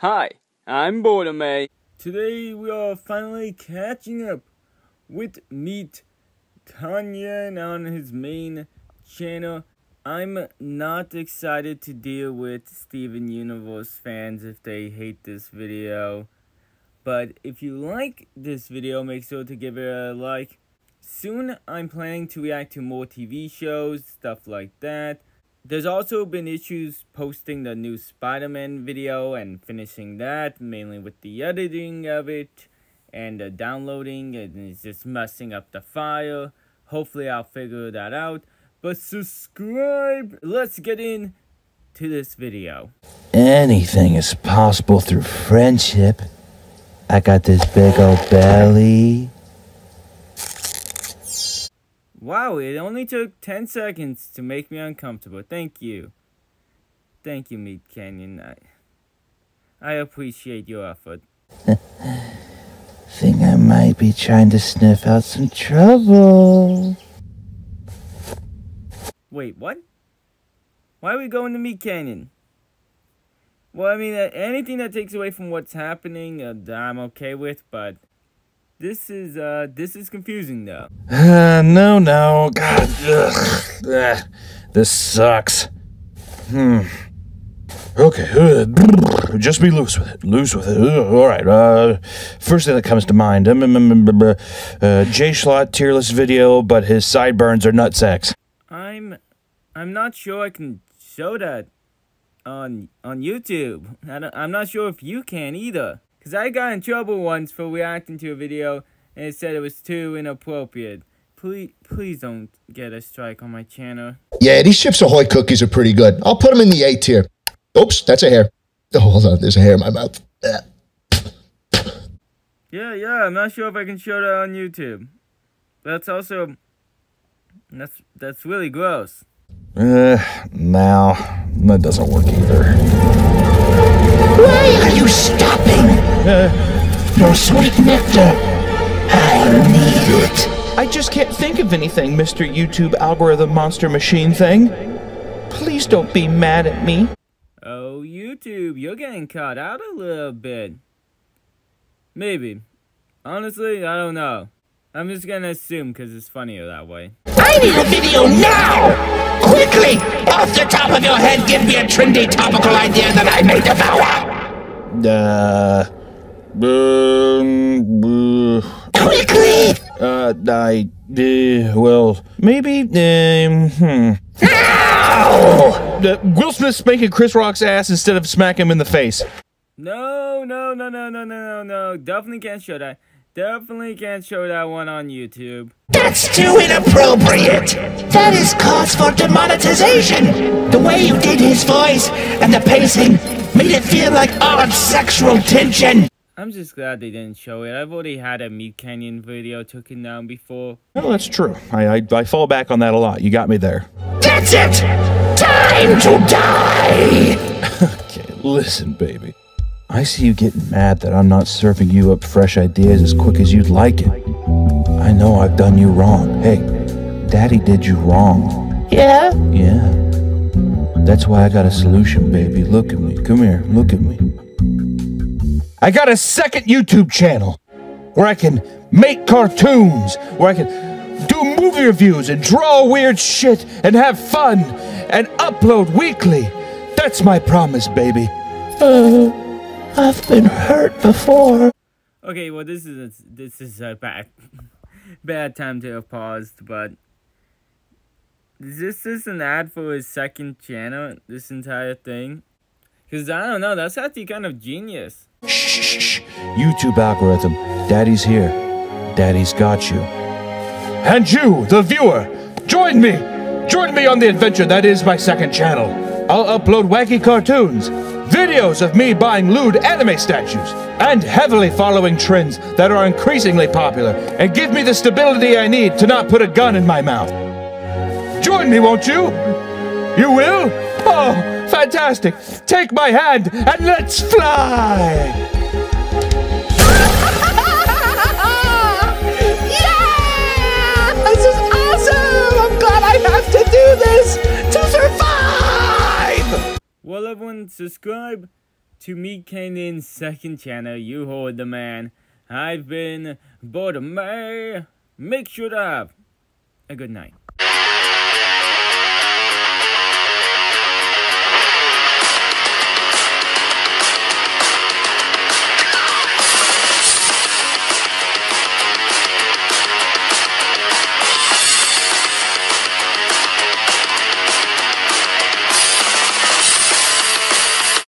Hi, I'm Birdime. Today we are finally catching up with Meat Canyon on his main channel. I'm not excited to deal with Steven Universe fans if they hate this video. But if you like this video, make sure to give it a like. Soon I'm planning to react to more TV shows, stuff like that. There's also been issues posting the new Spider-Man video and finishing that, mainly with the editing of it and the downloading, and it's just messing up the file. Hopefully I'll figure that out. But subscribe! Let's get in to this video. Anything is possible through friendship. I got this big old belly. Wow, it only took 10 seconds to make me uncomfortable. Thank you. Thank you, Meat Canyon. I, I appreciate your effort. Think I might be trying to sniff out some trouble. Wait, what? Why are we going to Meat Canyon? Well, I mean, uh, anything that takes away from what's happening, uh, I'm okay with, but this is, uh, this is confusing, though. Uh, no, no. God, ugh. This sucks. Hmm. Okay, uh, just be loose with it. Loose with it. Ugh, all right. Uh, first thing that comes to mind, um, um, um, uh, Jschlatt tearless video, but his sideburns are nut sacks. I'm, I'm not sure I can show that on on YouTube. I I'm not sure if you can either. Cause I got in trouble once for reacting to a video and it said it was too inappropriate. Please, please don't get a strike on my channel. Yeah, these Chips Ahoy cookies are pretty good. I'll put them in the A tier. Oops, that's a hair. Oh, hold on, there's a hair in my mouth. Yeah. Yeah, yeah, I'm not sure if I can show that on YouTube. That's also, that's that's really gross. Uh, now that doesn't work either. Your sweet nectar. I need it. I just can't think of anything, Mr. YouTube algorithm monster machine thing. Please don't be mad at me. Oh, YouTube, you're getting caught out a little bit. Maybe. Honestly, I don't know. I'm just gonna assume because it's funnier that way. I need a video now! Quickly! Off the top of your head, give me a trendy topical idea that I may devour! Uh, um, uh, Quickly! uh, I, uh, well, maybe, um, hmm. Now! Uh, Will Smith spanking Chris Rock's ass instead of smacking him in the face. No, no, no, no, no, no, no, no. Definitely can't show that. Definitely can't show that one on YouTube. That's too inappropriate! That is cause for demonetization! The way you did his voice and the pacing made it feel like odd sexual tension! I'm just glad they didn't show it. I've already had a Meat Canyon video taken down before. Well, that's true. I, I, I fall back on that a lot. You got me there. That's it! Time to die! Okay, listen, baby. I see you getting mad that I'm not serving you up fresh ideas as quick as you'd like it. I know I've done you wrong. Hey, Daddy did you wrong. Yeah? Yeah. That's why I got a solution, baby. Look at me. Come here. Look at me. I got a second YouTube channel where I can make cartoons, where I can do movie reviews and draw weird shit and have fun and upload weekly. That's my promise, baby. Uh, I've been hurt before. Okay, well this is a, this is a bad bad time to have paused, but this is an ad for his second channel? This entire thing? Cause I don't know, that's actually kind of genius. Shh, shh, shh. YouTube algorithm. Daddy's here. Daddy's got you. And you, the viewer, join me. Join me on the adventure that is my second channel. I'll upload wacky cartoons, videos of me buying lewd anime statues, and heavily following trends that are increasingly popular and give me the stability I need to not put a gun in my mouth. Join me, won't you? You will? Oh, fantastic. Take my hand and let's fly. yeah! This is awesome! Oh I'm glad I have to do this to survive! Well everyone subscribe, to me, Canyon's second channel. You hold the man. I've been Birdime. Make sure to have a good night.